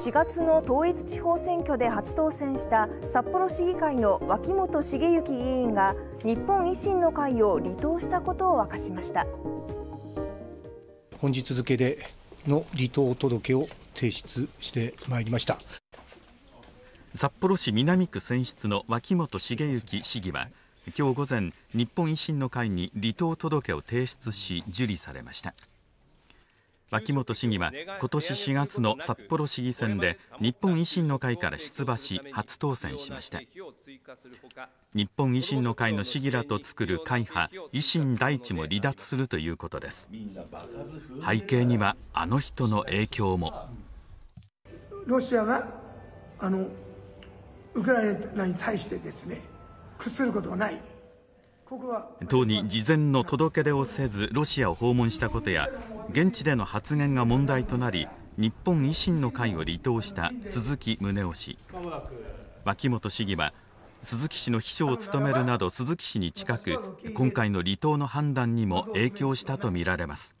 4月の統一地方選挙で初当選した札幌市議会の脇本茂之議員が日本維新の会を離党したことを明かしました。本日付での離党届を提出してまいりました。札幌市南区選出の脇本茂之市議は今日午前日本維新の会に離党届を提出し受理されました脇本市議は今年4月の札幌市議選で日本維新の会から出馬し初当選しました。日本維新の会の市議らと作る会派維新第一も離脱するということです。背景にはあの人の影響も。ロシアがあのウクライナに対してですね屈することはない。党に事前の届け出をせずロシアを訪問したことや現地での発言が問題となり日本維新の会を離党した鈴木宗男氏。脇本市議は鈴木氏の秘書を務めるなど鈴木氏に近く今回の離党の判断にも影響したとみられます。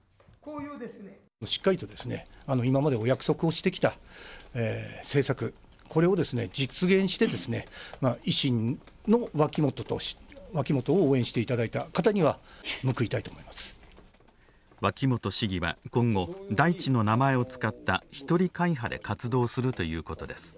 しっかりとですねあの今までお約束をしてきた、えー、政策これをですね実現してですね、まあ、維新の脇本と脇本を応援していただいた方には報いたいと思います。脇本市議は今後大地の名前を使った一人会派で活動するということです。